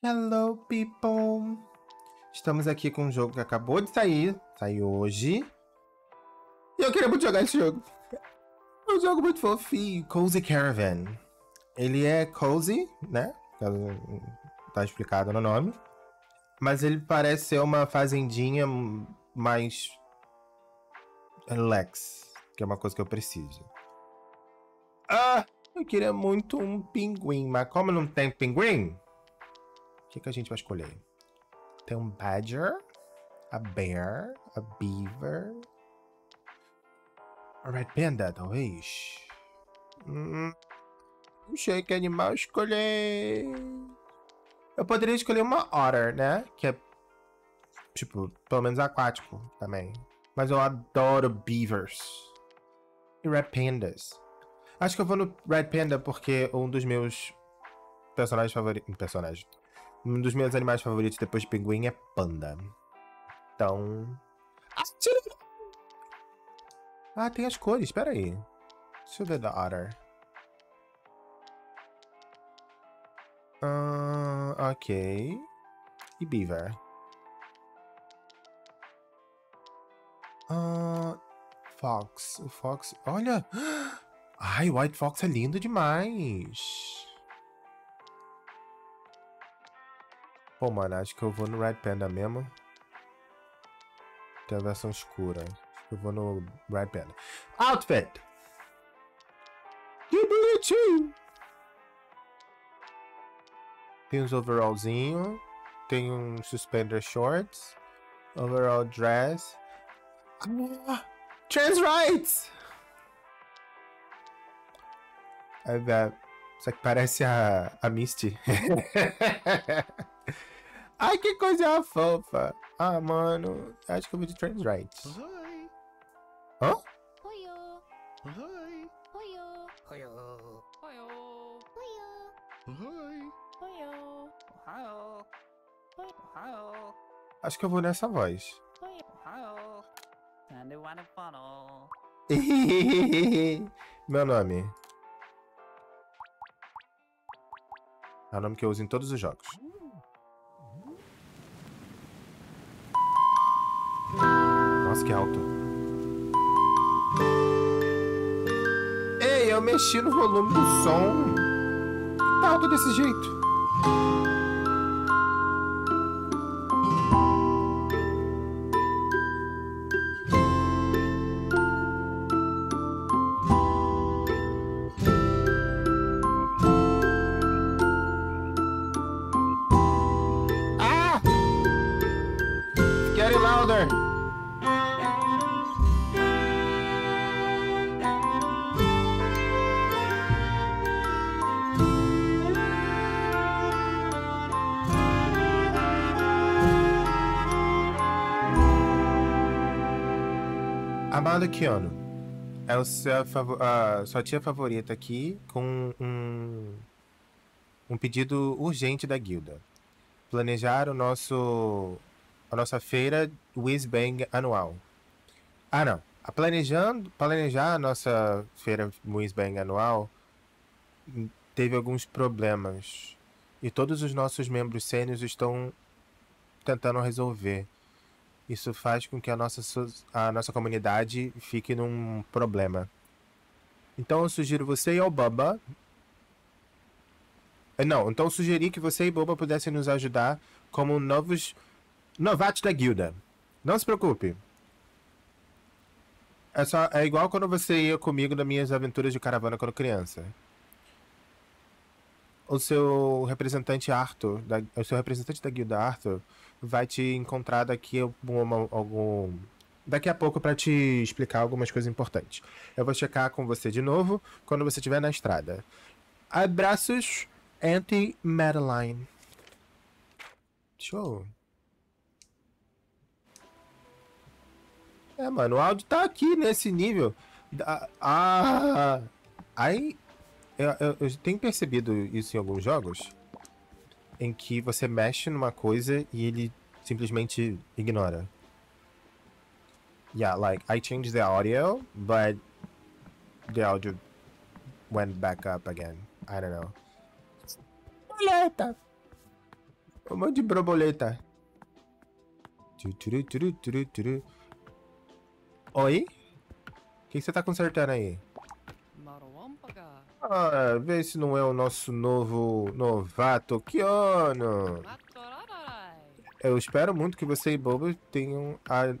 Hello, people! Estamos aqui com um jogo que acabou de sair, saiu hoje. E eu queria muito jogar esse jogo. É um jogo muito fofinho, Cozy Caravan. Ele é cozy, né? Tá explicado no nome. Mas ele parece ser uma fazendinha mais relax, que é uma coisa que eu preciso. Ah, eu queria muito um pinguim, mas como não tem pinguim, o que, que a gente vai escolher? Tem um badger, a bear, a beaver, a red panda, talvez. Hum, não sei que animal escolher. Eu poderia escolher uma otter, né? Que é, tipo, pelo menos aquático também. Mas eu adoro beavers. E red pandas. Acho que eu vou no red panda porque um dos meus personagens favoritos... Personagem. Um dos meus animais favoritos depois de pinguim é panda. Então... Ah, tem as cores. Espera aí. Deixa eu ver da otter. Uh, ok. E Beaver. Uh, Fox. O Fox. Olha! Ai, White Fox é lindo demais. Pô, mano, acho que eu vou no Red Panda mesmo. Tem a versão escura. Acho que eu vou no Red Panda. Outfit! Que bonitinho! Tem uns overallzinho. Tem um suspender shorts. Overall dress. Ah, trans rights! É, só que parece a, a Misty. Ai, que coisa fofa. Ah, mano. Acho que eu vou de trans rights. Oi. Hã? Acho que eu vou nessa voz. Meu nome. É o nome que eu uso em todos os jogos. Nossa, que alto. Ei, eu mexi no volume do som. Que tá alto desse jeito? Amanda Kiano é a sua tia favorita aqui com um, um pedido urgente da guilda planejar o nosso a nossa feira Whiz Bang anual. Ah, não. A planejando, planejar a nossa feira Whiz Bang anual hum, teve alguns problemas e todos os nossos membros sênios estão tentando resolver. Isso faz com que a nossa a nossa comunidade fique num problema. Então eu sugiro você e o Baba eh, Não, então eu sugeri que você e Boba pudessem nos ajudar como novos novatos da guilda. Não se preocupe. É, só, é igual quando você ia comigo nas minhas aventuras de caravana quando criança. O seu representante Arthur, da, o seu representante da guilda Arthur, vai te encontrar daqui algum, daqui a pouco para te explicar algumas coisas importantes. Eu vou checar com você de novo quando você estiver na estrada. Abraços, Auntie Madeline. Show. É, mano, o áudio tá aqui nesse nível. Ah! Aí. Eu, eu- eu tenho percebido isso em alguns jogos. Em que você mexe numa coisa e ele simplesmente ignora. Yeah, like, I changed the audio, but the audio went back up again. I don't know. Boleta! Um monte de borboleta. Oi? O que você tá consertando aí? Maroampaga. Ah, vê se não é o nosso novo novato Kiano. Matorarai. Eu espero muito que você e Bobo tenham a...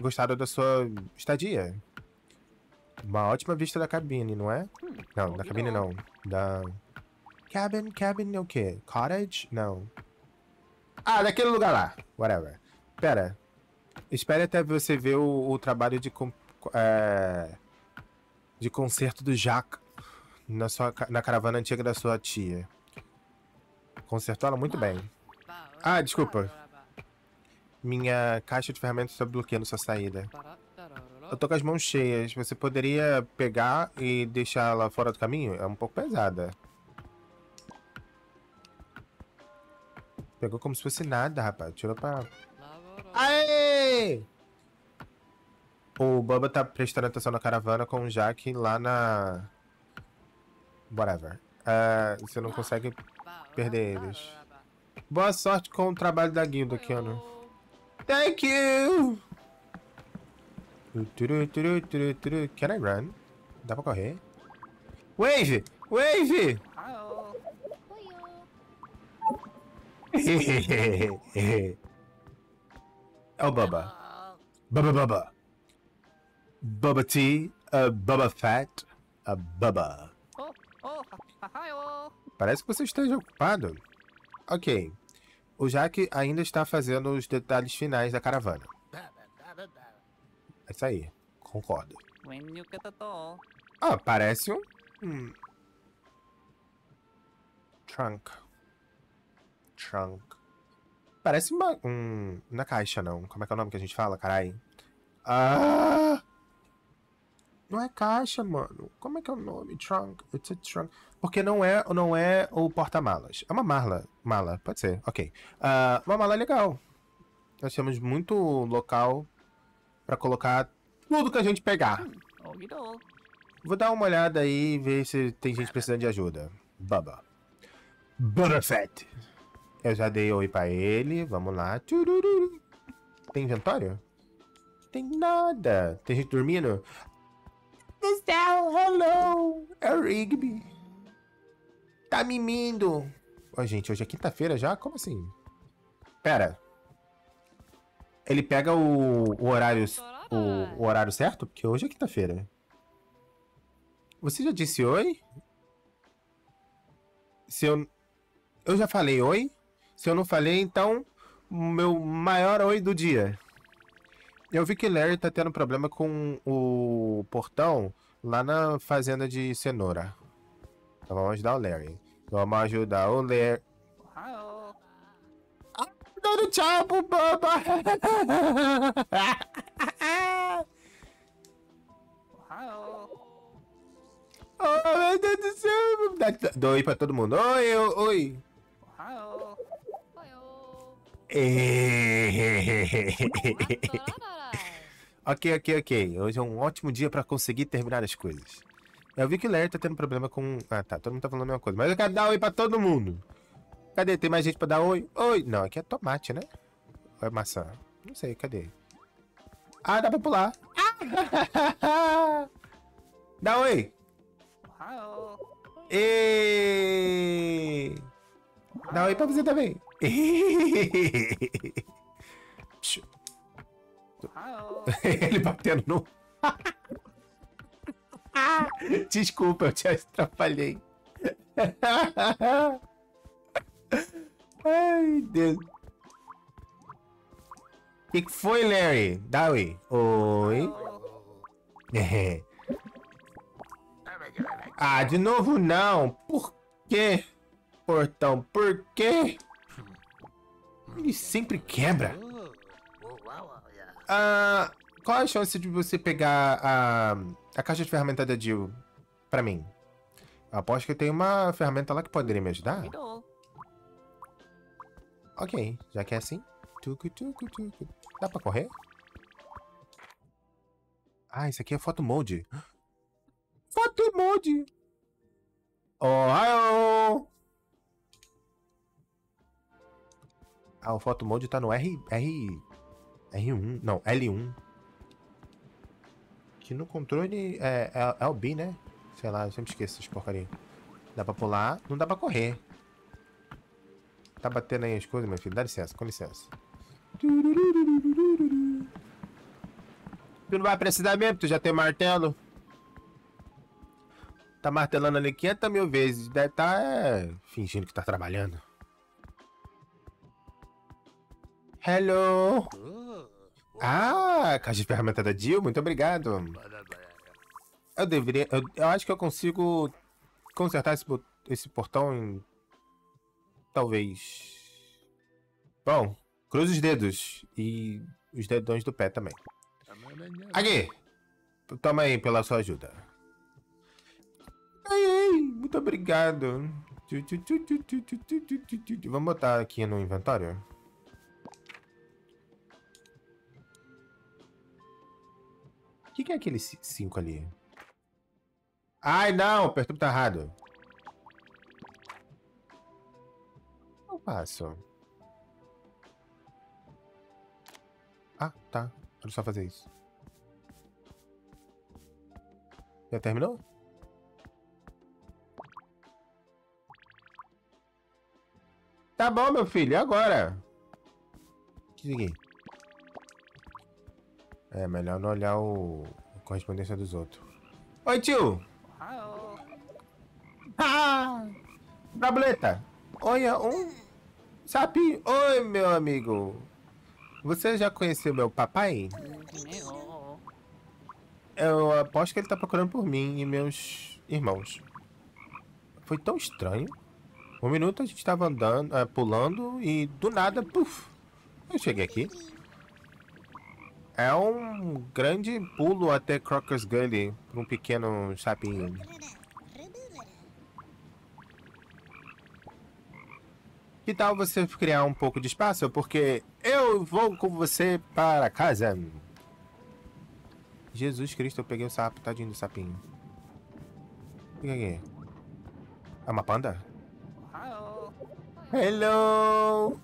gostado da sua estadia. Uma ótima vista da cabine, não é? Não, da cabine não. Da. Cabin, cabin é o quê? Cottage? Não. Ah, daquele lugar lá. Whatever. Pera. Espere até você ver o, o trabalho de. é, de concerto do Jacques na, sua, na caravana antiga da sua tia. Consertou ela muito bem. Ah, desculpa. Minha caixa de ferramentas está bloqueando sua saída. Eu tô com as mãos cheias. Você poderia pegar e deixar ela fora do caminho? É um pouco pesada. Pegou como se fosse nada, rapaz. Tirou pra. Aê! O Bubba tá prestando atenção na caravana com o Jack lá na. Whatever. Ah, você não consegue. perder eles. Boa sorte com o trabalho da guilda, Keanu. Thank you! Can I run? Dá pra correr? Wave! Wave! É o Bubba. Bubba Bubba. Bubba Tea. A Bubba Fat. A Bubba. Oh, oh. Parece que você esteja ocupado. Ok. O Jack ainda está fazendo os detalhes finais da caravana. É isso aí. Concordo. Ah, parece um. um trunk. Trunk. Parece uma. Um. Na caixa, não. Como é que é o nome que a gente fala, carai? Ah! Não é caixa, mano. Como é que é o nome? Trunk. It's a trunk. Porque não é, não é o porta-malas. É uma mala. Mala, pode ser. Ok. Ah, uma mala legal. Nós temos muito local pra colocar tudo que a gente pegar. Vou dar uma olhada aí e ver se tem gente precisando de ajuda. Bubba. Butterfat. Eu já dei oi pra ele. Vamos lá. Tem inventório? Tem nada. Tem gente dormindo? Do céu, hello. É o Rigby. Tá mimindo. Ó, gente, hoje é quinta-feira já? Como assim? Pera. Ele pega o, o horário o, o horário certo? Porque hoje é quinta-feira. Você já disse oi? Se eu. Eu já falei oi? Se eu não falei, então. Meu maior oi do dia. Eu vi que o Larry tá tendo problema com o portão lá na fazenda de cenoura. Então vamos ajudar o Larry. Vamos ajudar o Larry. Hi-oh. Dando tchau pro Bubba! Hi-oh. Oh, meu Deus do céu! Dá- Dá oi pra todo mundo. Oi, oi. Ok, ok, ok. Hoje é um ótimo dia pra conseguir terminar as coisas. Eu vi que o Larry tá tendo problema com. Ah, tá. Todo mundo tá falando a mesma coisa. Mas eu quero dar oi pra todo mundo. Cadê? Tem mais gente pra dar oi? Oi! Não, aqui é tomate, né? Ou é maçã? Não sei, cadê? Ah, dá pra pular. Ah! Dá oi! Hi-oh. E... Dá oi pra você também. Ele batendo no. Desculpa, eu te atrapalhei. Ai, Deus. O que, que foi, Larry? Dá oi. Ah, de novo não. Por quê? Portão, por quê? Ele sempre quebra. Ah, qual a chance de você pegar a, a caixa de ferramenta da Jill pra mim? Eu aposto que tem uma ferramenta lá que poderia me ajudar. Ok, já que é assim. Dá pra correr? Ah, isso aqui é photo mode. Photo mode! Ohio! O photo mode tá no R, R, R1, não, L1. Que no controle é, é, é o B, né? Sei lá, eu sempre esqueço essas porcaria. Dá pra pular, não dá pra correr. Tá batendo aí as coisas, meu filho. Dá licença, com licença. Tu não vai precisar mesmo, tu já tem martelo. Tá martelando ali 500 mil vezes. Deve tá é, fingindo que tá trabalhando. Hello! Ah, caixa de ferramenta da Jill, muito obrigado. Eu deveria. Eu, eu acho que eu consigo consertar esse, esse portão em. Talvez. Bom, cruza os dedos e os dedões do pé também. Aqui! Toma aí pela sua ajuda. Ai, muito obrigado. Vamos botar aqui no inventário? Que, que é aquele 5 ali? Ai, não! O perturbo tá errado. Eu passo. Ah, tá. Era só fazer isso. Já terminou? Tá bom, meu filho. E agora? O que é isso aqui? É, melhor não olhar o... a correspondência dos outros. Oi, tio! Ah! Brableta! Olha, um sapinho. Oi, meu amigo. Você já conheceu meu papai? Eu aposto que ele tá procurando por mim e meus irmãos. Foi tão estranho. Um minuto a gente tava andando, eh, pulando e do nada, puf, eu cheguei aqui. É um grande pulo até Crocker's Gully para um pequeno sapinho. Que tal você criar um pouco de espaço? Porque eu vou com você para casa. Jesus Cristo, eu peguei o sapo, tadinho do sapinho. O que é é? É uma panda? Hello!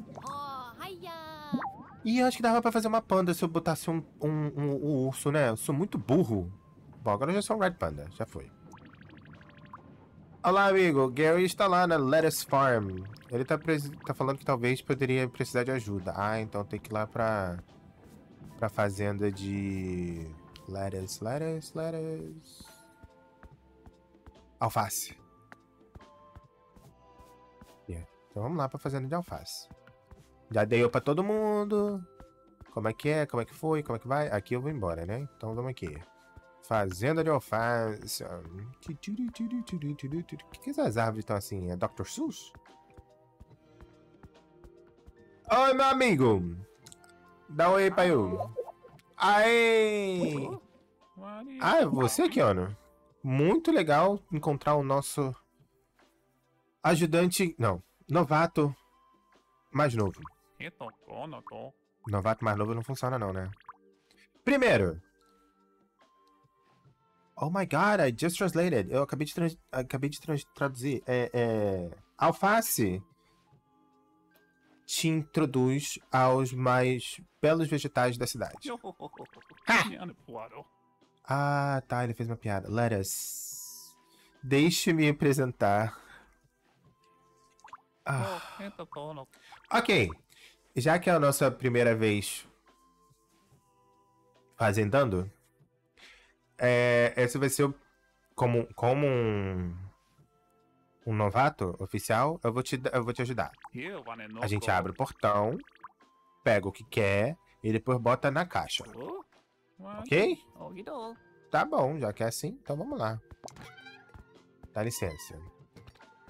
E acho que dava pra fazer uma panda se eu botasse um, um, um- um urso, né? Eu sou muito burro. Bom, agora eu já sou um Red Panda, já foi. Olá, amigo. Gary está lá na Lettuce Farm. Ele tá, presi- tá falando que talvez poderia precisar de ajuda. Ah, então tem que ir lá pra, pra fazenda de lettuce, lettuce, lettuce. Alface. Yeah. Então vamos lá pra fazenda de alface. Já dei eu pra todo mundo. Como é que é? Como é que foi? Como é que vai? Aqui eu vou embora, né? Então vamos aqui. Fazenda de alface. O que, que essas árvores estão assim? É Dr. Seuss? Oi, meu amigo! Dá um oi pra eu. Aê! Ah, é você, Keanu? Muito legal encontrar o nosso ajudante. Não, novato mais novo. Novato mais novo não funciona, não, né? Primeiro. Oh my god, I just translated. Eu acabei de, acabei de traduzir. É, é, Alface te introduz aos mais belos vegetais da cidade. Ah, tá, ele fez uma piada. Lettuce. Deixe-me apresentar. Ah, ok. Já que é a nossa primeira vez fazendando, é, esse vai ser o- como, como um, um novato oficial, eu vou, te, eu vou te ajudar. A gente abre o portão, pega o que quer e depois bota na caixa. Oh. Ok? Tá bom, já que é assim, então vamos lá. Dá licença.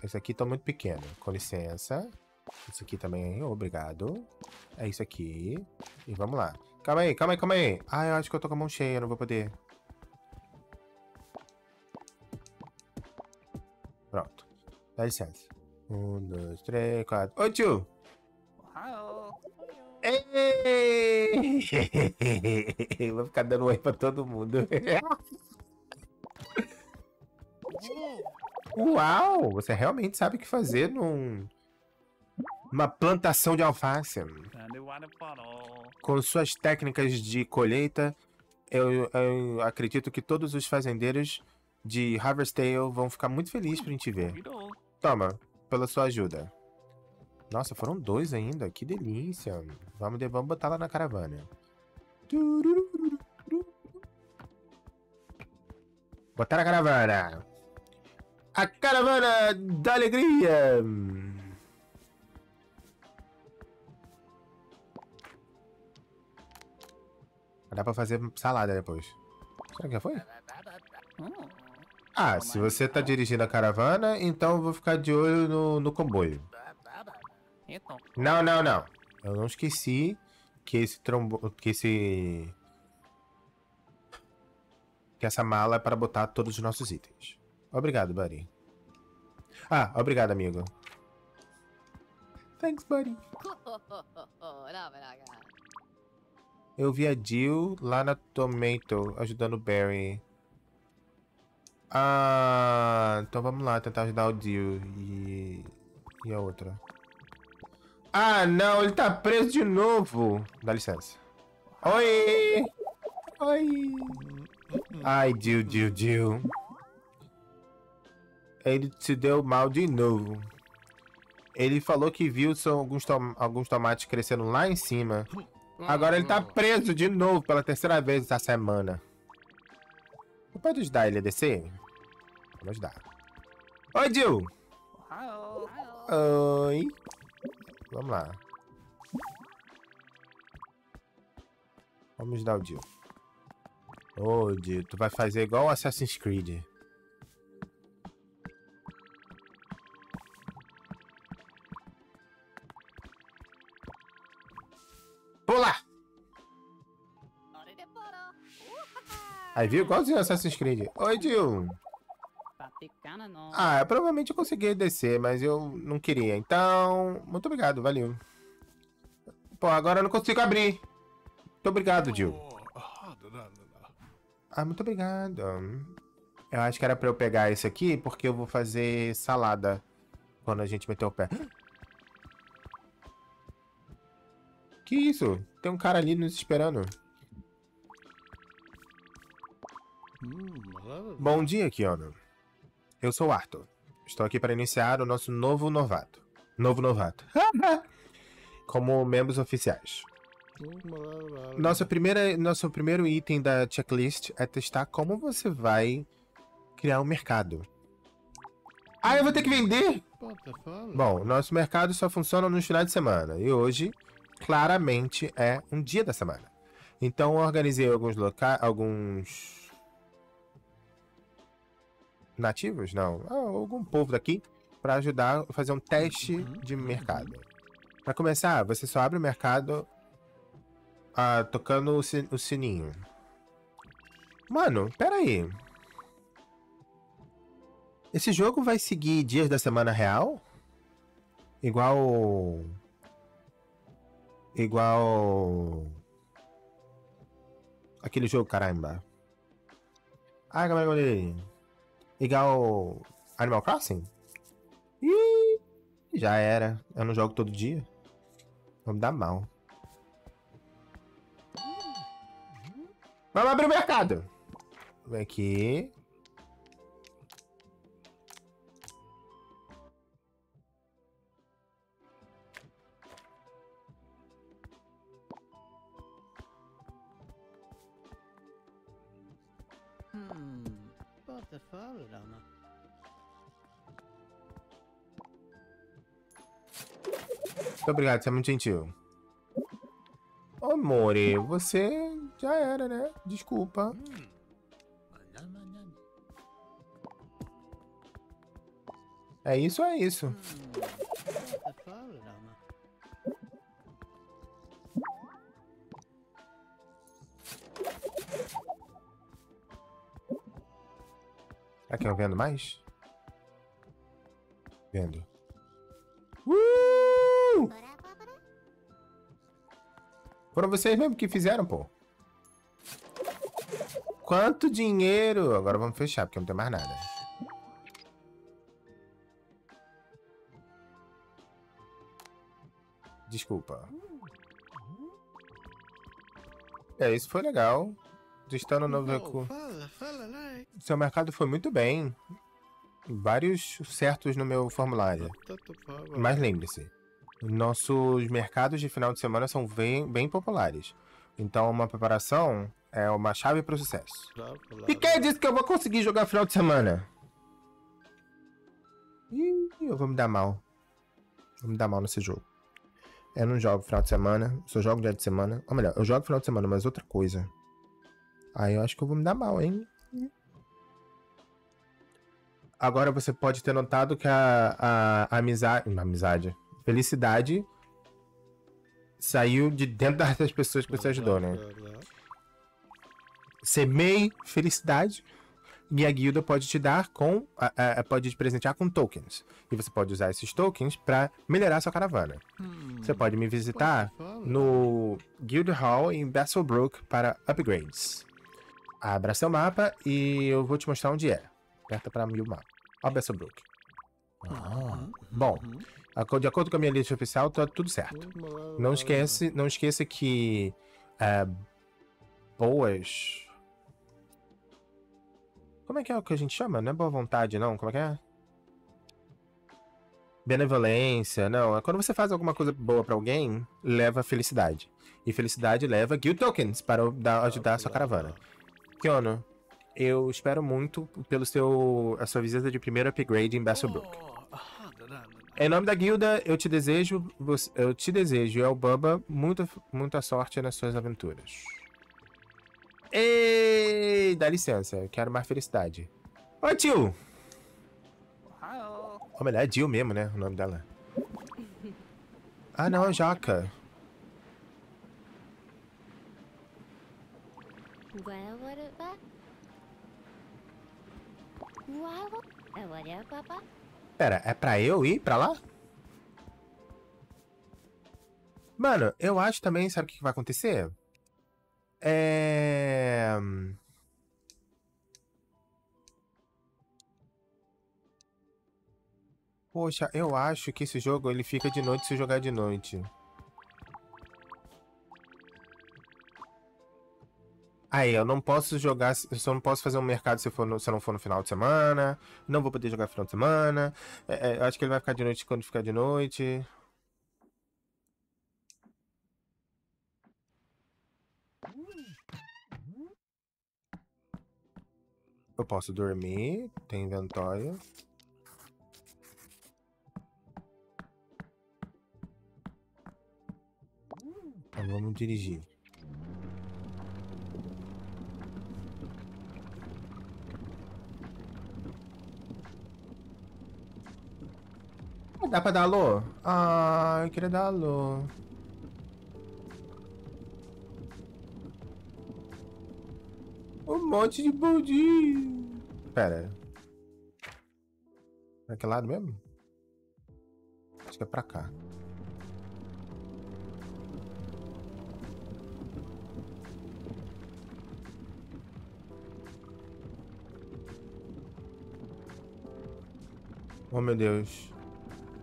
Esse aqui tá muito pequeno. Com licença. Isso aqui também, obrigado. É isso aqui. E vamos lá. Calma aí, calma aí, calma aí. Ah, eu acho que eu tô com a mão cheia, não vou poder. Pronto. Dá licença. Um, dois, três, quatro. Ô, tio! Ei! Vou ficar dando oi pra todo mundo. Uau! Você realmente sabe o que fazer num. Uma plantação de alface. Com suas técnicas de colheita, eu, eu acredito que todos os fazendeiros de Harvestale vão ficar muito felizes por gente ver. Toma, pela sua ajuda. Nossa, foram dois ainda. Que delícia. Vamos, vamos botar lá na caravana. Botar na caravana. A caravana da alegria. Dá pra fazer salada depois. Será que já foi? Ah, se você tá dirigindo a caravana, então eu vou ficar de olho no, no comboio. Não, não, não. Eu não esqueci que esse trombo... que esse... Que essa mala é para botar todos os nossos itens. Obrigado, buddy. Ah, obrigado, amigo. Thanks, buddy. Eu vi a Jill lá na Tomato ajudando o Barry. Ah, então vamos lá tentar ajudar o Jill e e a outra. Ah, não, ele tá preso de novo. Dá licença. Oi! Oi! Ai, Jill, Jill, Jill. Ele se deu mal de novo. Ele falou que viu alguns, tom- alguns tomates crescendo lá em cima. Agora ele tá preso de novo pela terceira vez essa semana. Você pode ajudar ele a descer? Vamos ajudar. Oi, Jill! Oi. Vamos lá. Vamos dar o Jill. Ô, Jill, tu vai fazer igual o Assassin's Creed. Aí viu? Igualzinho Assassin's Creed. Oi, Jill. Ah, eu provavelmente eu consegui descer, mas eu não queria. Então, muito obrigado, valeu. Pô, agora eu não consigo abrir. Muito obrigado, Jill. Ah, muito obrigado. Eu acho que era pra eu pegar esse aqui, porque eu vou fazer salada quando a gente meter o pé. Que isso? Tem um cara ali nos esperando. Bom dia, Kiano. Eu sou o Arthur. Estou aqui para iniciar o nosso novo novato. Novo novato. Como membros oficiais. Nossa primeira, nosso primeiro item da checklist é testar como você vai criar um mercado. Ah, eu vou ter que vender? Bom, nosso mercado só funciona nos finais de semana. E hoje, claramente, é um dia da semana. Então, eu organizei alguns locais. alguns. Nativos? Não. ah, algum povo daqui para ajudar a fazer um teste de mercado. Para começar, você só abre o mercado ah, tocando o, si- o sininho. Mano, pera aí. Esse jogo vai seguir dias da semana real? Igual. Igual. Aquele jogo, caramba. Ah, como é que Igual. Animal Crossing? Ih, já era. Eu não jogo todo dia. Vamos dar mal. Vamos abrir o mercado. Vem aqui. Muito obrigado, você é muito gentil. Ô, você já era, né? Desculpa. É isso, é isso. Será que eu vendo mais? Vendo. Uh! Foram vocês mesmo que fizeram, pô. Quanto dinheiro? Agora vamos fechar, porque não tem mais nada. Desculpa. É, isso foi legal. Testando novo Oh, recurso. Seu mercado foi muito bem. Vários certos no meu formulário. Mas lembre-se, nossos mercados de final de semana são bem, bem populares. Então, uma preparação é uma chave para o sucesso. E quem disse que eu vou conseguir jogar final de semana? Ih, eu vou me dar mal. Vou me dar mal nesse jogo. Eu não jogo final de semana, só jogo dia de semana. Ou melhor, eu jogo final de semana, mas outra coisa. Aí eu acho que eu vou me dar mal, hein? Agora você pode ter notado que a, a, a amizade. Amizade. Felicidade saiu de dentro das pessoas que você ajudou, né? Semeie felicidade. E a guilda pode te dar com. a- a- pode te presentear com tokens. E você pode usar esses tokens para melhorar sua caravana. Você pode me visitar no Guild Hall em Basselbrook para upgrades. Abra seu mapa e eu vou te mostrar onde é. Aperta para mim o mapa. Ó, Basselbrook. Ah, bom, aco- de acordo com a minha lista oficial, tá tudo certo. Não esquece, não esqueça que é, boas. Como é que é o que a gente chama? Não é boa vontade, não? Como é que é? Benevolência, não. É quando você faz alguma coisa boa pra alguém, leva felicidade. E felicidade leva guild tokens para dar- ajudar a sua caravana. Kiono, eu espero muito pelo seu a sua visita de primeiro upgrade em Basselbrook. Em nome da guilda, eu te desejo, eu te desejo, El Bubba, muita, muita sorte nas suas aventuras. Ei, dá licença, eu quero mais felicidade. Oi, tio! Ou melhor, é Jill mesmo, né? O nome dela. Ah, não, é Jaca. Well, what about? Why? What? Pera, é pra eu ir pra lá? Mano, eu acho também, sabe o que vai acontecer? É. Poxa, eu acho que esse jogo ele fica de noite se jogar de noite. Aí, eu não posso jogar, eu só não posso fazer um mercado se, for no- se eu não for no final de semana. Não vou poder jogar final de semana. É, é, acho que ele vai ficar de noite quando ficar de noite. Eu posso dormir, tem inventório. Então vamos dirigir. Dá pra dar alô? Ah, eu queria dar alô. Um monte de bundinho. Pera. Pra que lado mesmo? Acho que é pra cá. Oh meu Deus.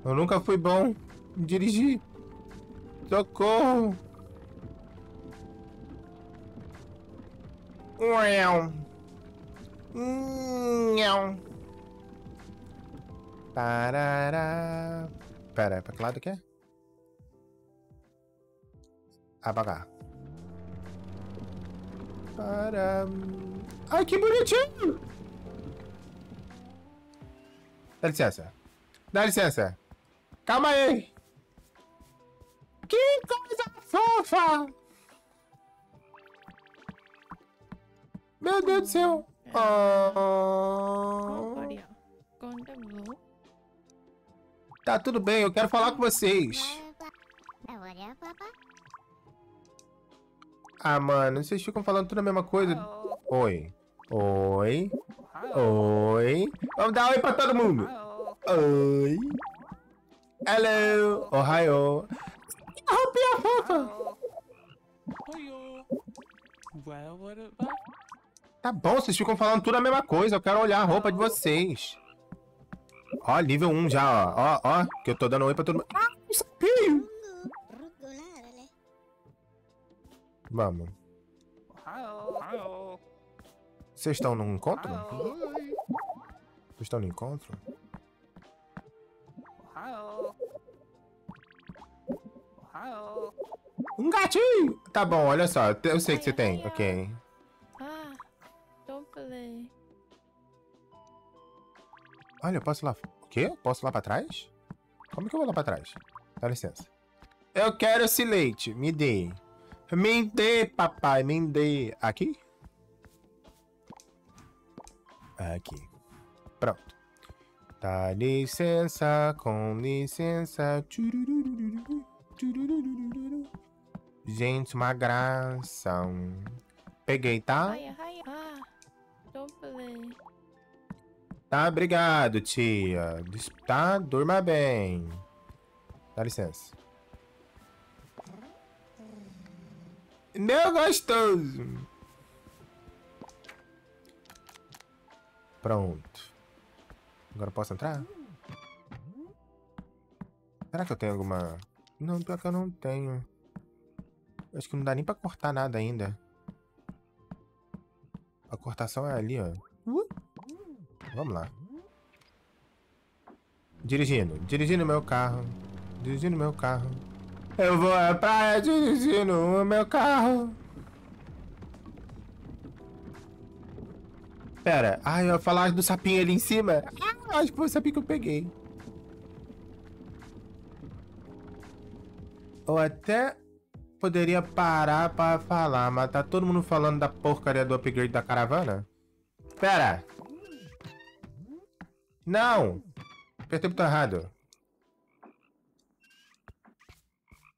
Eu nunca fui bom em dirigir. Socorro. Uau. Nhau. Parará. Pera, pra que lado que é? Cá. Para... Ai, que bonitinho! Dá licença. Dá licença. Calma aí. Que coisa fofa! Meu Deus do céu. Oh. Tá tudo bem, eu quero falar com vocês. Papa? Ah, mano, vocês ficam falando tudo a mesma coisa. Oi. Oi. Oi. Vamos dar oi pra todo mundo. Oi. Hello. Ohio. Que roupinha fofa. Hello. Hiyo. Well, what about? Tá bom, vocês ficam falando tudo a mesma coisa. Eu quero olhar a roupa de vocês. Ó, nível 1 já, ó. Ó, ó, que eu tô dando oi pra todo mundo. Ah, um sapinho. Vamos. Vocês estão num encontro? Vocês estão no encontro? Hello. Hello. Um gatinho! Tá bom, olha só. Eu sei que você tem. Ok. Ah, don't play. Olha, eu posso ir lá. O quê? Posso ir lá pra trás? Como que eu vou lá pra trás? Dá licença. Eu quero esse leite. Me dê. Me dê, papai. Me dê. Aqui? Aqui. Dá licença, com licença. Gente, uma graça. Peguei, tá? Ah, play. Tá, obrigado, tia. Tá, durma bem. Dá licença. Meu gostoso. Pronto. Agora posso entrar? Será que eu tenho alguma... Não, pior que eu não tenho. Acho que não dá nem pra cortar nada ainda. A cortação é ali, ó. Uh. Vamos lá. Dirigindo. Dirigindo meu carro. Dirigindo meu carro. Eu vou à praia dirigindo o meu carro. Pera. Ai, eu ia falar do sapinho ali em cima. Ah, acho que foi o sapinho que eu peguei. Eu até poderia parar pra falar, mas tá todo mundo falando da porcaria do upgrade da caravana? Pera. Não! Apertei o botão errado.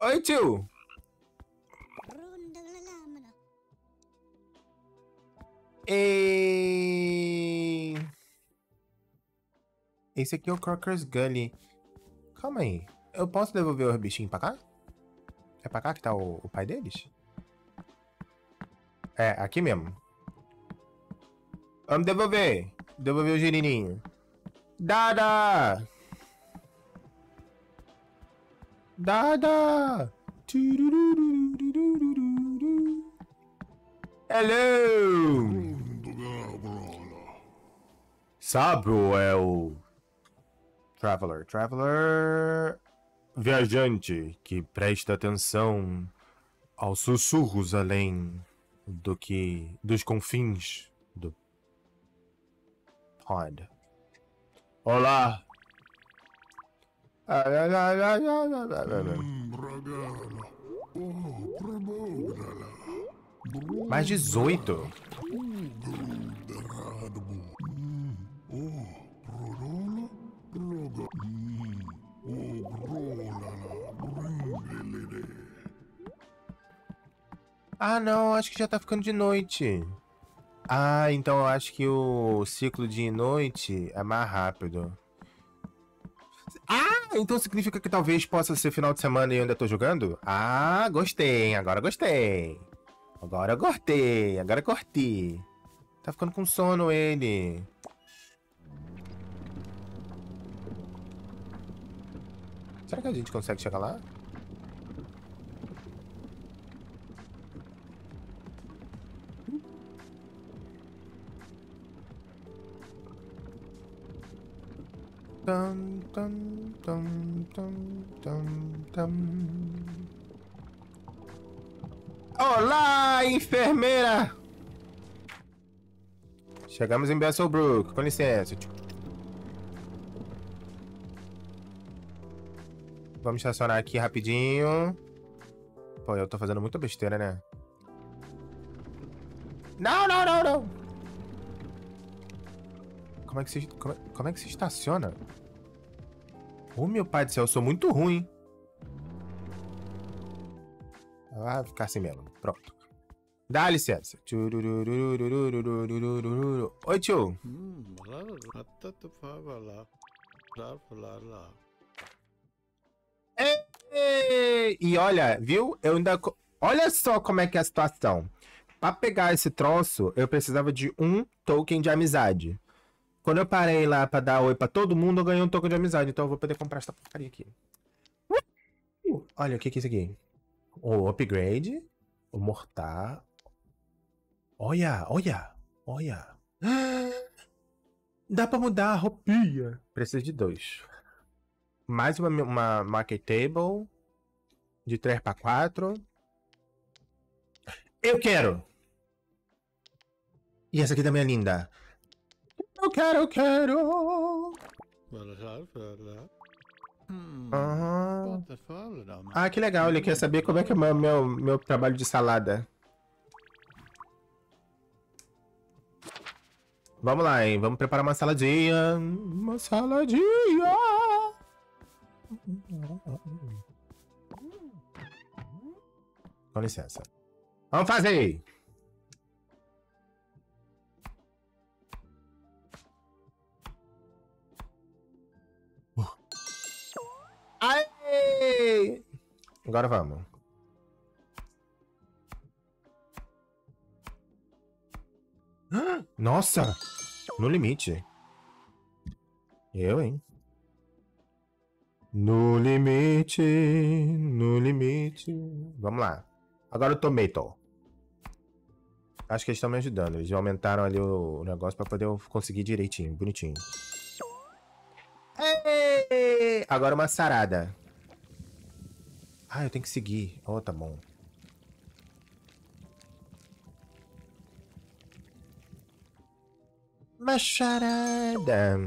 Oi, tio! E... Esse aqui é o Crocker's Gully. Calma aí. Eu posso devolver os bichinhos pra cá? É pra cá que tá o, o pai deles? É, aqui mesmo. Vamos devolver. Devolver o girininho. Dada! Dada! Hello! Sabro é o Traveler. Traveler viajante que presta atenção aos sussurros além do que dos confins do pod. Olá. Mais 18. Ah, não, acho que já tá ficando de noite. Ah, então eu acho que o ciclo de noite é mais rápido. Ah, então significa que talvez possa ser final de semana e eu ainda tô jogando? Ah, gostei, agora gostei. Agora eu gostei, agora curti. Tá ficando com sono ele. Será que a gente consegue chegar lá? Tum, tum, tum, tum, tum, tum. Olá, enfermeira! Chegamos em Besselbrook, com licença. Vamos estacionar aqui rapidinho. Pô, eu tô fazendo muita besteira, né? Não, não, não, não! Como é que se, como, é, como é que se estaciona? Ô, oh, meu pai do céu, eu sou muito ruim. Ah, Vai ficar assim mesmo. Pronto. Dá licença. Oi, tio. Hum, e olha, viu? Eu ainda. Olha só como é que é a situação. Pra pegar esse troço, eu precisava de um token de amizade. Quando eu parei lá pra dar oi pra todo mundo, eu ganhei um token de amizade. Então eu vou poder comprar essa porcaria aqui. Olha, o que que é isso aqui? O upgrade. O mortar. Olha, olha, olha. Dá pra mudar a roupinha. Precisa de dois. Mais uma, uma market table. De 3 para 4. Eu quero! E essa aqui também é linda. Eu quero, eu quero! Hmm. Ah, que legal. Ele quer saber como é que é o meu, meu, meu trabalho de salada. Vamos lá, hein? Vamos preparar uma saladinha. Uma saladinha! Com licença. Vamos fazer! Aê! Agora vamos. Nossa! No limite. Eu, hein? No limite, no limite. Vamos lá. Agora o tomato. Acho que eles estão me ajudando. Eles aumentaram ali o negócio pra poder eu conseguir direitinho, bonitinho. Ê! Agora uma sarada. Ah, eu tenho que seguir. Oh, tá bom. Uma charada.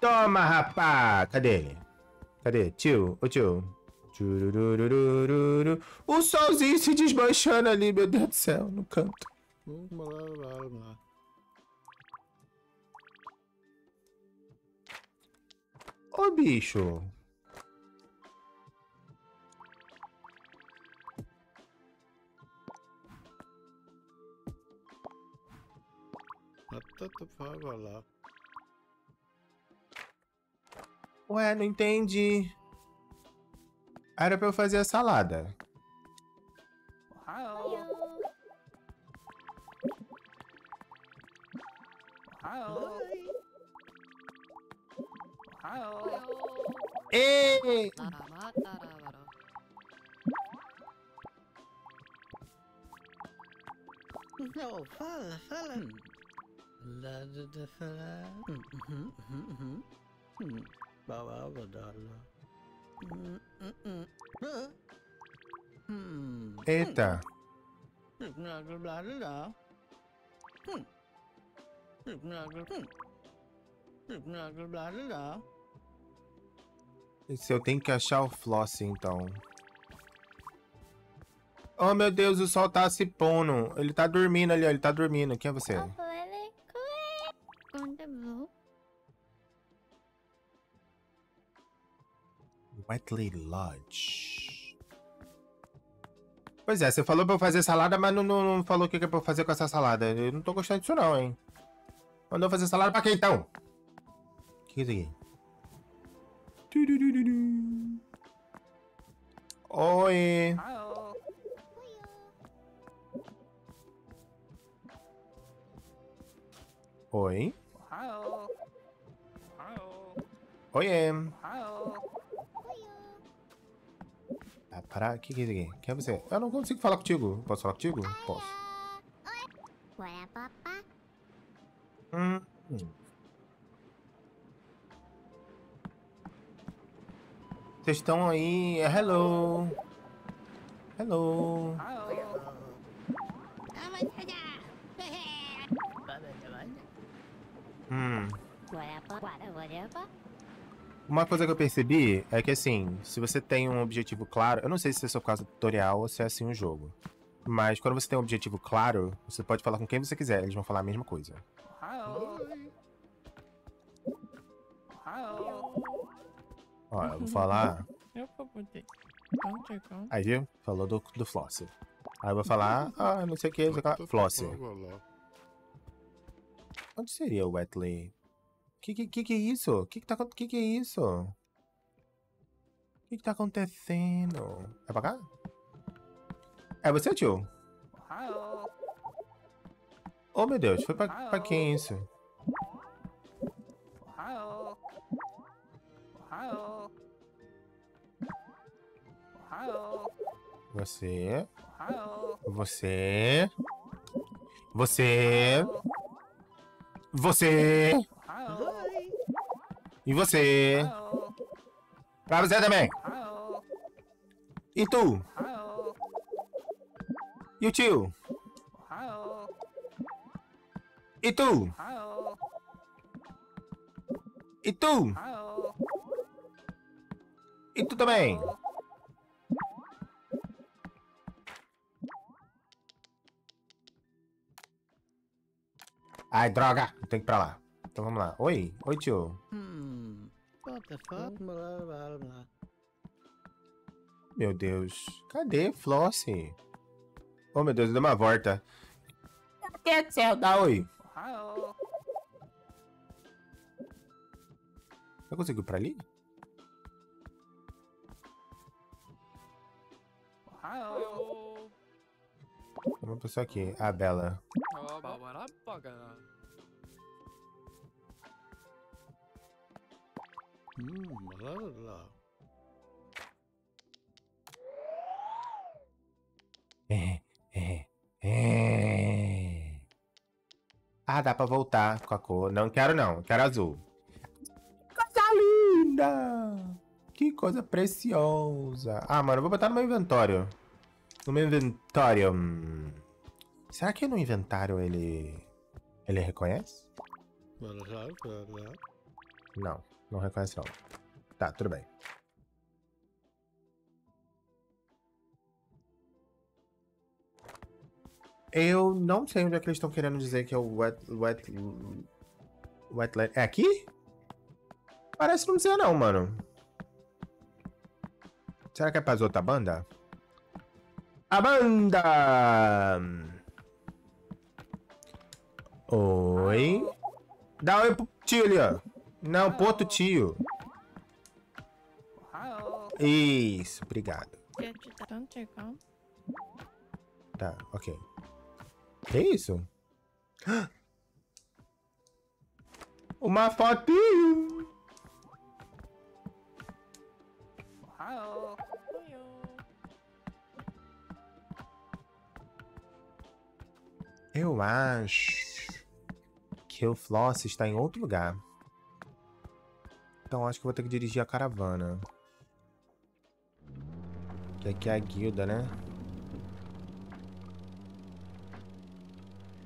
Toma, rapá! Cadê ele? Cadê? Tio, ô tio. O solzinho se desmanchando ali, meu Deus do céu, no canto. Ô, bicho. lá. Ué, não entendi. Era pra eu fazer a salada. Ohio. Ohio. Ohio. Ei! Não, fala, fala. Lá fala. Hum, uhum, uhum, uhum. Eita. Hum, blá, blá, blá, blá. Hum. Hum, blá, blá, hum. Hum, blá, blá, blá, blá. Se eu tenho que achar o Floss, então. Oh, meu Deus, o sol tá se pondo. Ele tá dormindo ali, ó. Ele tá dormindo. Quem é você? Whitley Lodge. Pois é, você falou pra eu fazer salada, mas não, não, não falou o que que é pra eu fazer com essa salada. Eu não tô gostando disso não, hein. Mandou fazer salada pra quem, então? O que é isso aqui? Oi. Oi. Ohio. Oiê. Parar. O que que é isso aqui? Quem é você? Eu não consigo falar contigo. Posso falar contigo? Posso. Hum. Vocês estão aí. Hello. Hello. Ohio. Hum. Uma coisa que eu percebi é que assim, se você tem um objetivo claro, eu não sei se é o seu caso do tutorial ou se é assim o jogo. Mas quando você tem um objetivo claro, você pode falar com quem você quiser, eles vão falar a mesma coisa. Ohio. Ó, eu vou falar. Eu vou poder. Aí viu? Falou do, do Floss. Aí eu vou falar, ah, não sei o que, não sei o que. Floss. Onde seria o Wetley? Que que, que que é isso? Que que tá que que é isso? Que que tá acontecendo? É pra cá? É você, tio? Oh, meu Deus, foi pra, pra quem isso? Ohio. Ohio. Ohio. Você. Você. Você. Você. E você. Pra você também. E tu? E o tio? E tu? E tu? E tu também? Ai, droga! Tem que ir pra lá. Então vamos lá. Oi? Oi, tio. What the fuck? Blá, blá, blá. Meu Deus. Cadê Flossie? Oh, meu Deus, deu uma volta. Meu Deus do céu, dá oi. Ohayo. Eu consigo ir pra ali? Ohayo. Tem uma pessoa aqui. A Bela. Hmm. Blá, blá, blá. É, é, é. Ah, dá pra voltar com a cor. Não quero não, quero azul. Coisa linda! Que coisa preciosa. Ah, mano, eu vou botar no meu inventório. No meu inventório. hum, Será que no inventário ele... Ele reconhece? Não, não reconhece não. Tá, tudo bem. Eu não sei onde é que eles estão querendo dizer que é o wet, wet, wetland. É aqui? Parece não ser não, mano. Será que é pra outra banda? A banda! Oi? Dá oi pro tio ali, ó. Não, pro outro tio. Isso, obrigado. Off. Tá, ok. Que isso? Uma fotinho! Eu acho que o Floss está em outro lugar. Então acho que vou ter que dirigir a caravana. Que aqui é a guilda, né?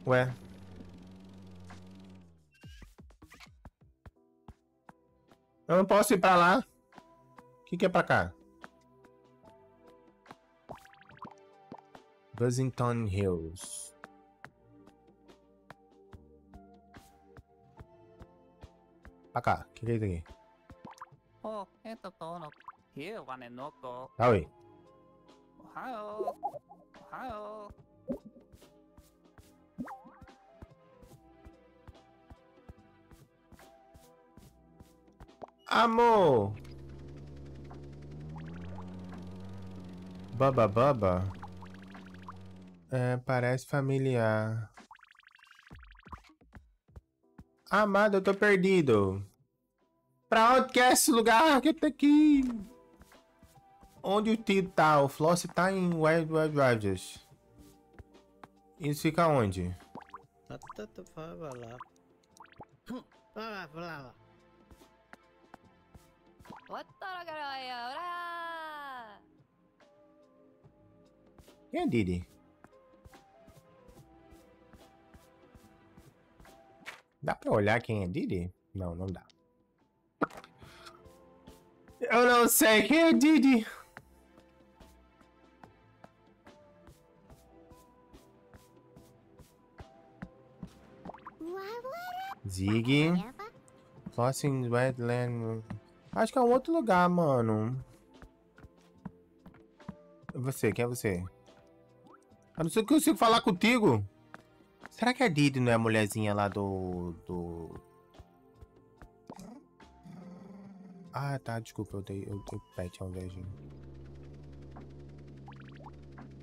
Ué. Eu não posso ir pra lá. O que, que é pra cá? Buzzington Hills. Pra cá. O que, que é isso aqui? Oh, esto todo. Here, one and loco. Ohio. Ohio. Amo! Baba Baba? É, eh, parece familiar. Amado, eu tô perdido. Pra onde que é esse lugar que tem aqui? Onde o Tito tá? O Floss tá em Wild Wild Rogers. Isso fica onde? lá. Quem é Didi? Dá pra olhar quem é Didi? Não, não dá. Eu não sei quem é Didi. Zig. Flossing Wetland. Acho que é um outro lugar, mano. Você, quem é você? Eu não sei se eu consigo falar contigo. Será que a Didi não é a mulherzinha lá do. do. Ah, tá, desculpa, eu dei, eu dei pet ao invés de.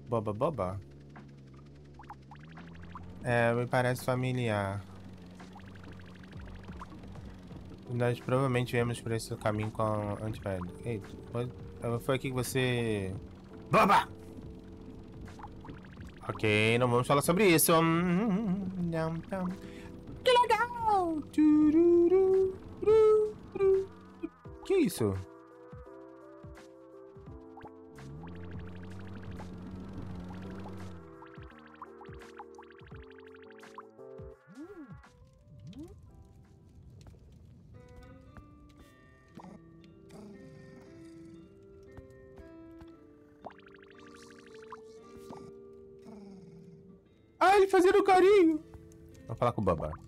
Boba Boba? É, me parece familiar. Nós provavelmente viemos por esse caminho com a Antivelho. Ei, foi, foi aqui que você. Boba! Ok, não vamos falar sobre isso. Hum, nham, nham. Que legal! Tururu, ru, ru. Que isso? Ah, ele fazendo carinho. Vou falar com o Baba.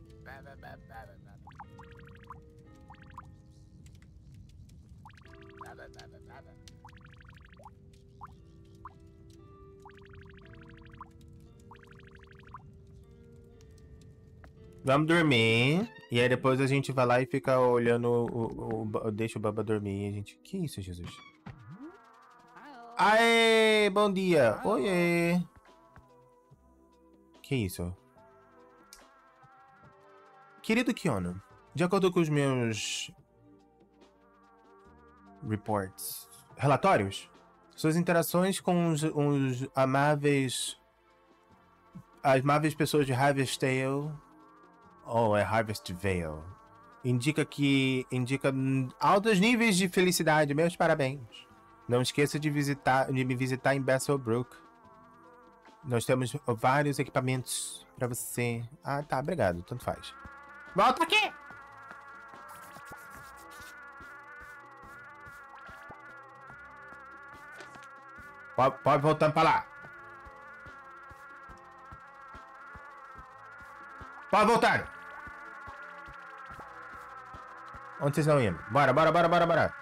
Vamos dormir. E aí depois a gente vai lá e fica olhando o. o, o- deixa o Baba dormir. E a gente. Que isso, Jesus? Aê, bom dia. Oiê. Que isso? Querido Kiono, de acordo com os meus reports, relatórios, suas interações com os, os amáveis as amáveis pessoas de Harvest Tale ou é Harvest Vale indica que indica altos níveis de felicidade. Meus parabéns. Não esqueça de visitar de me visitar em Basselbrook. Nós temos vários equipamentos pra você. Ah, tá, obrigado. Tanto faz. Volta aqui! Pode, pode voltando pra lá. Pode voltar. Onde vocês estão indo? Bora, bora, bora, bora, bora.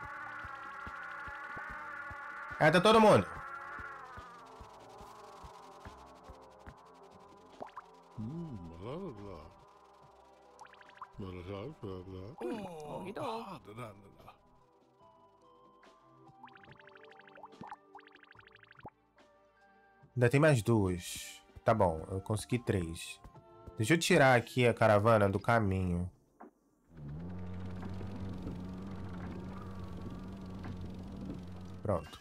Entra todo mundo. Ainda tem mais duas. Tá bom, eu consegui três. Deixa eu tirar aqui a caravana do caminho. Pronto.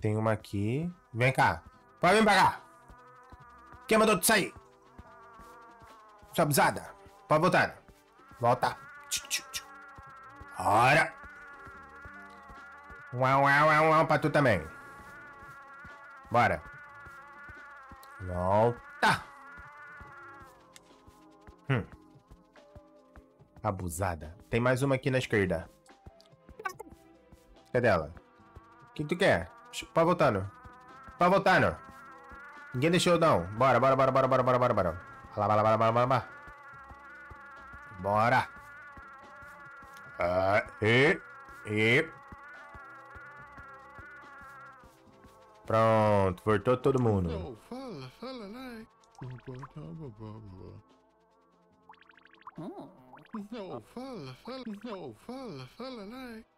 Tem uma aqui. Vem cá. Pode vir pra cá. Quem mandou tu sair? Sua abusada. Pode voltar. Volta. Ora. Uau, uau, uau, uau pra tu também. Bora. Volta. Hum. Abusada. Tem mais uma aqui na esquerda. Cadê ela? O que tu quer? Pode voltando. Pode voltando. Ninguém deixou não. Bora, bora, bora, bora, bora, bora, bora, bora. Bora, bora, bora, bora, bora, bora. Bora. Ah, e, e. Pronto, voltou todo mundo. No, fala, fala lá. Blah, blah. Hmm. No, fala, fala. No, fala, fala lá.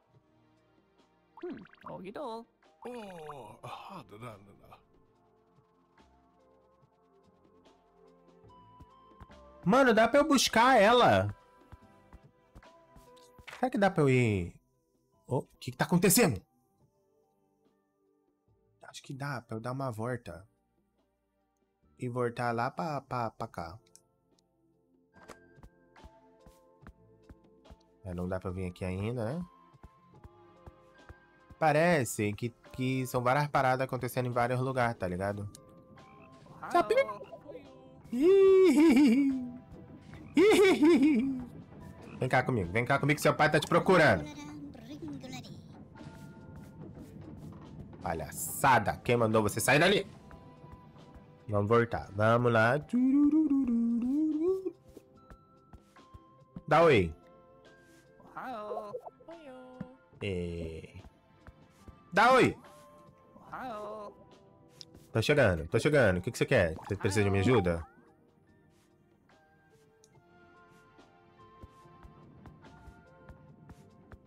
Oh. Oh, da, da, da, da. Mano, dá pra eu buscar ela. Será que dá pra eu ir... Oh, o que que tá acontecendo? Acho que dá pra eu dar uma volta. E voltar lá pra, pra, pra cá. É, não dá pra vir aqui ainda, né? Parece que, que são várias paradas acontecendo em vários lugares, tá ligado? Vem cá comigo, vem cá comigo que seu pai tá te procurando. Palhaçada, quem mandou você sair dali? Vamos voltar, vamos lá. Dá oi. É... Dá oi. Tô chegando, tô chegando. O que, que você quer? Você precisa de minha ajuda?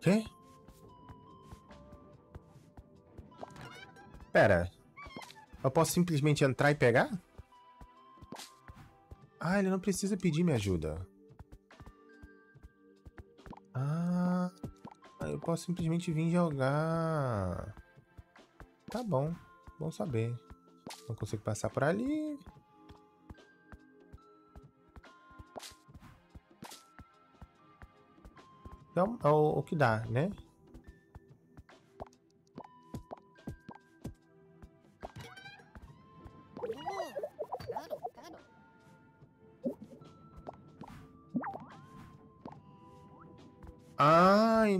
Quê? Pera. Eu posso simplesmente entrar e pegar? Ah, ele não precisa pedir minha ajuda. Posso simplesmente vir jogar. Tá bom, bom saber. Não consigo passar por ali. Então, é o, o que dá, né?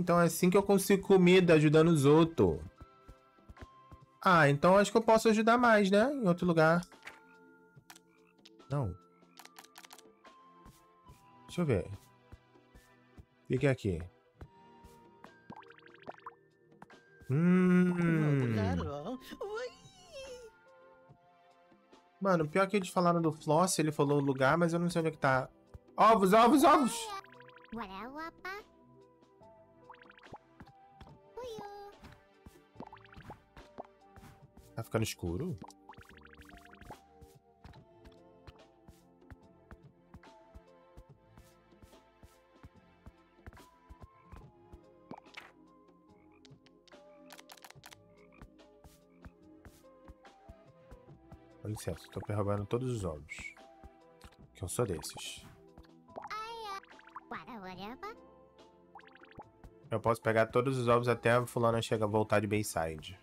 Então é assim que eu consigo comida ajudando os outros. Ah, então acho que eu posso ajudar mais, né? Em outro lugar. Não. Deixa eu ver. O que que é aqui? Hum. Mano, pior que eles falaram do Floss, ele falou o lugar, mas eu não sei onde é que tá. Ovos, ovos, ovos! Tá ficando escuro? Com licença, tô roubando todos os ovos. Que eu sou desses. Eu posso pegar todos os ovos até a fulana chegar voltar de Bayside.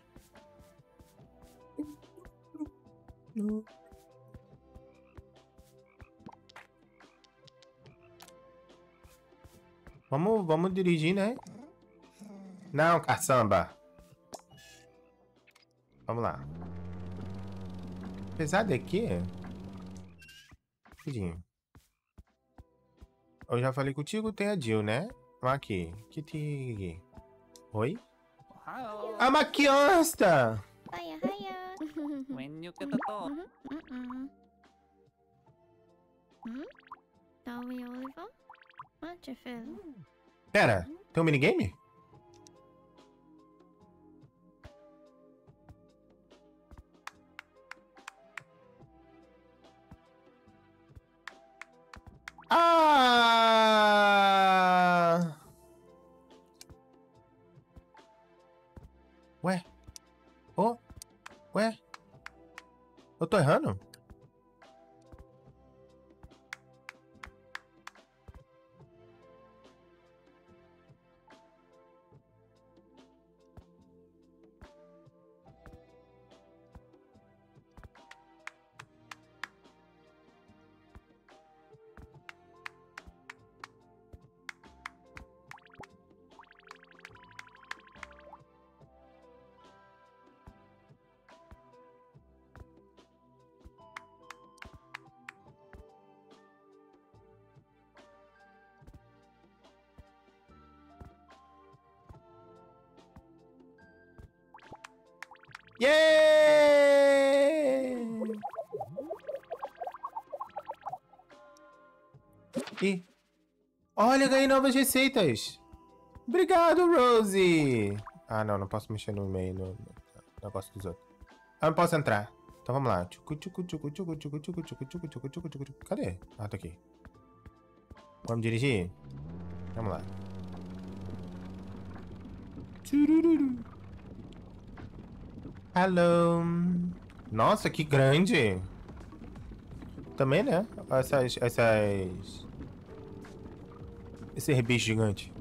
Vamos, vamos dirigir, né? Não, caçamba. Vamos lá. Apesar de que... Rapidinho. Eu já falei contigo, tem a Jill, né? Vamos aqui. Que tem... Oi? Ohio. A maquiosta! Feel? Pera, tem um minigame? Ah! Ué? Ô? Ué? Eu tô errando? ganhei novas receitas. Obrigado, Rose. Ah, não, não posso mexer no meio, no, no negócio dos outros. Ah, não posso entrar. Então vamos lá. Cadê? Ah, tá aqui. Vamos dirigir? Vamos lá. Hello. Nossa, que grande. Também, né? Essas, essas esse bicho gigante.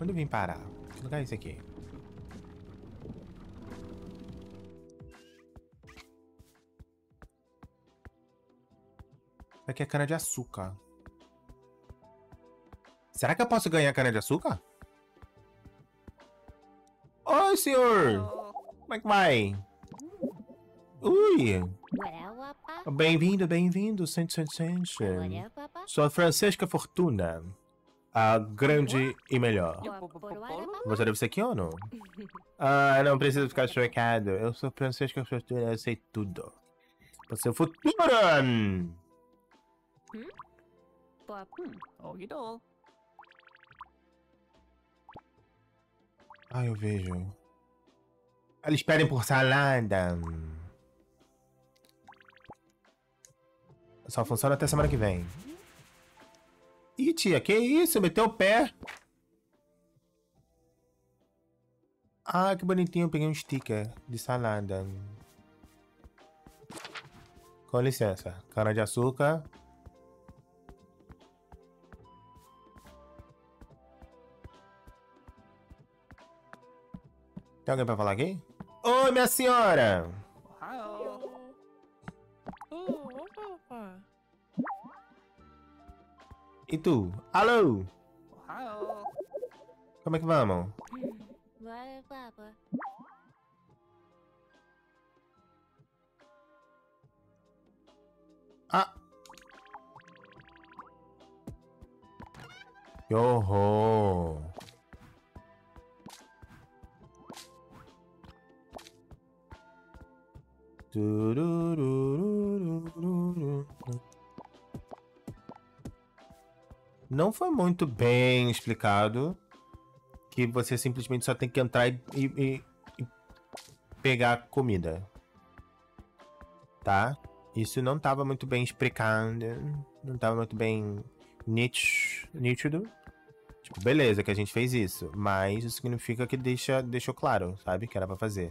Onde eu vim parar? Que lugar é esse aqui? Aqui é cana de açúcar. Será que eu posso ganhar cana de açúcar? Oi, senhor! Como é que vai? Ui! Warawapa. Bem-vindo, bem-vindo, sente, sente, sente. Warawapa. Sou a Francesca Fortuna. A grande e melhor. Você deve ser Kiono? Ah, não precisa ficar chocado. Eu sou Francesca Fortuna, eu sei tudo. Você é o futuro! Hmm. Ogido. Ah, eu vejo. Eles pedem por salada. Só funciona até semana que vem. Ih, tia, que isso? Meteu o pé. Ah, que bonitinho. Eu peguei um sticker de salada. Com licença. Cana de açúcar. Tem alguém pra falar aqui? Oi, minha senhora! Oh, opa. E tu? Alô? Ohio. Como é que vamos? Bora, papa. Ah! Que horror! Não foi muito bem explicado que você simplesmente só tem que entrar e, e- e pegar comida. Tá? Isso não estava muito bem explicado. Não estava muito bem nít- nítido. Tipo, beleza que a gente fez isso. Mas isso significa que deixa, deixou claro, sabe? Que era pra fazer.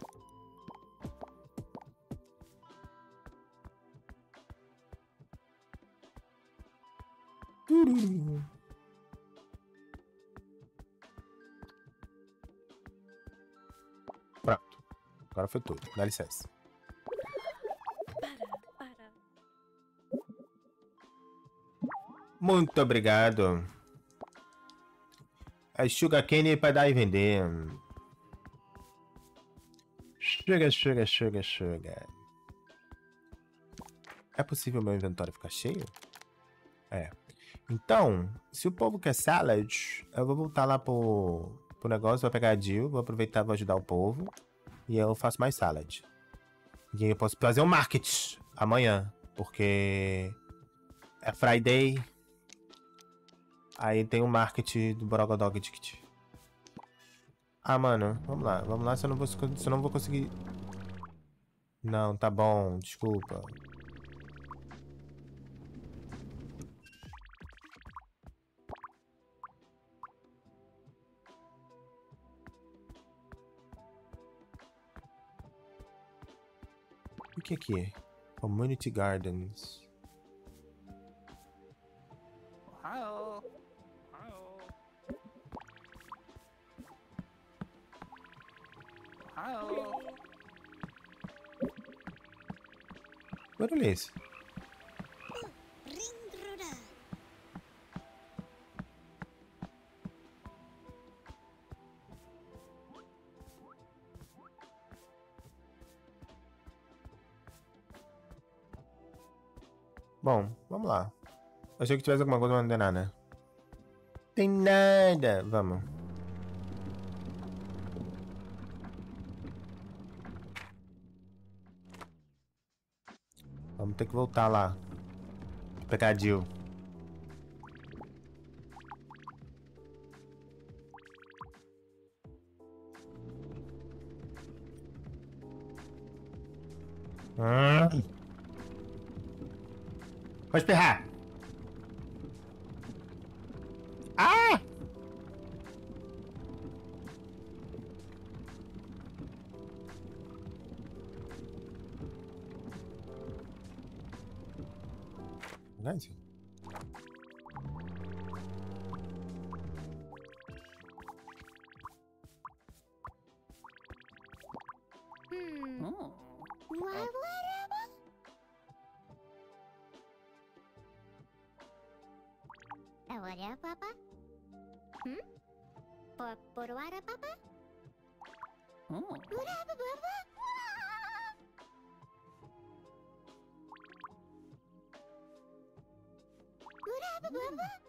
Foi tudo. Dá licença. Muito obrigado. A sugarcane para dar e vender. Sugar, sugar, sugar, sugar. É possível meu inventário ficar cheio? É. Então, se o povo quer salad, eu vou voltar lá pro, pro negócio, vou pegar a Jill, vou aproveitar, vou ajudar o povo. E eu faço mais salad. E aí eu posso fazer um market amanhã, porque é Friday. Aí tem o market do Borogodog Ticket. Ah, mano, vamos lá. Vamos lá, se eu não vou, se eu não vou conseguir... Não, tá bom, desculpa. O que aqui é? Community Gardens. Ohio. Ohio. Ohio. Que barulho é esse? Bom, vamos lá. Achei que tivesse alguma coisa, mas não tem nada. Tem nada. Vamos. Vamos ter que voltar lá. Jill. Hum. Vou espirrar. Ah! Nice. Agora, papa. Hum? Por, papa? Oh. Uraba, papa? Uraba, papa?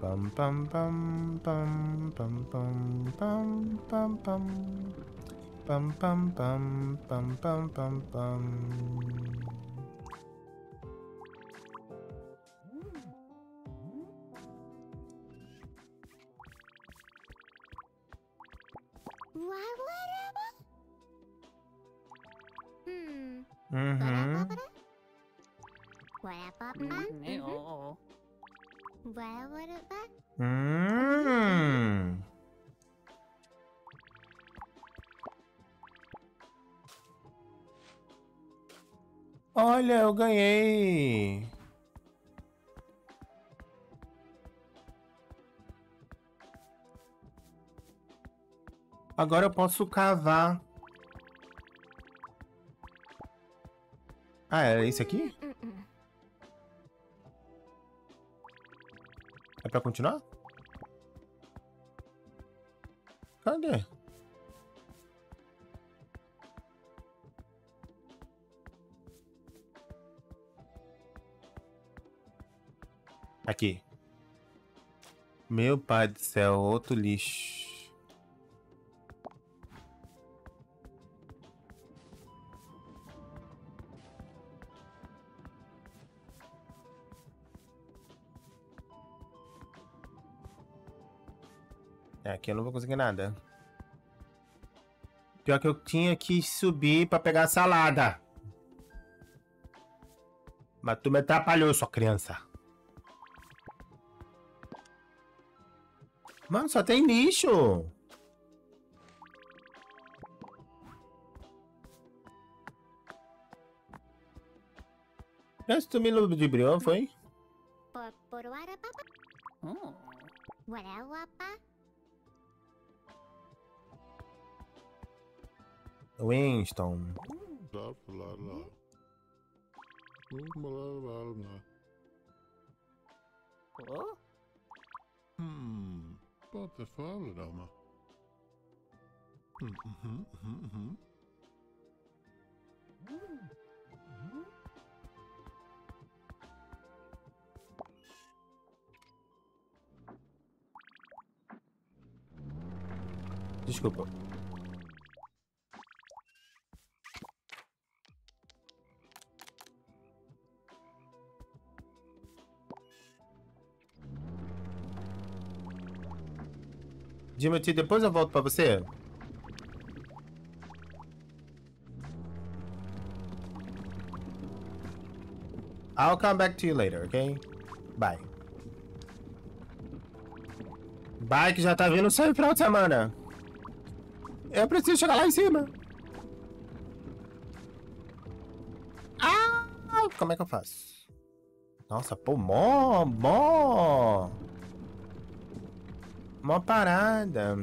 Bum bum bum bum bum bum bum bum bum bum bum bum bum bum bum bum Mm-hmm. Mm-hmm. Hum. Olha, eu ganhei. Agora eu posso cavar. Ah, é esse aqui? Pra continuar? Cadê? Aqui. Meu pai do céu, outro lixo. Aqui eu não vou conseguir nada. Pior que eu tinha que subir pra pegar a salada. Mas tu me atrapalhou, sua criança. Mano, só tem lixo. Esse tu me ludibriou, foi? 어. Winston. Oh? Hmm, pode falar, dama. Desculpa. Dimity, depois eu volto pra você. I'll come back to you later, ok? Bye. Bye, que já tá vindo sempre final semana. Eu preciso chegar lá em cima. Ah! Como é que eu faço? Nossa, pô, mó, mó. Mó parada.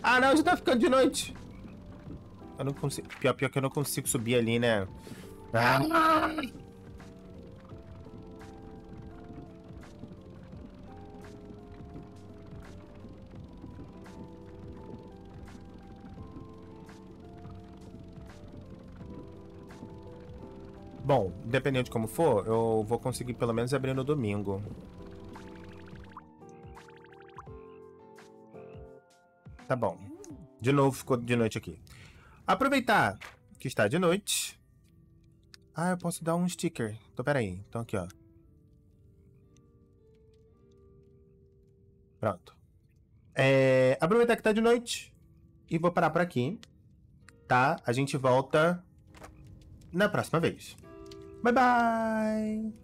Ah, não, já tá ficando de noite. Eu não consigo. Pior, pior que eu não consigo subir ali, né? Ah! Bom, dependendo de como for, eu vou conseguir pelo menos abrir no domingo. Tá bom. De novo ficou de noite aqui. Aproveitar que está de noite. Ah, eu posso dar um sticker. Então, peraí. Então, aqui, ó. Pronto. É, aproveitar que tá de noite. E vou parar por aqui. Tá? A gente volta na próxima vez. Bye, bye!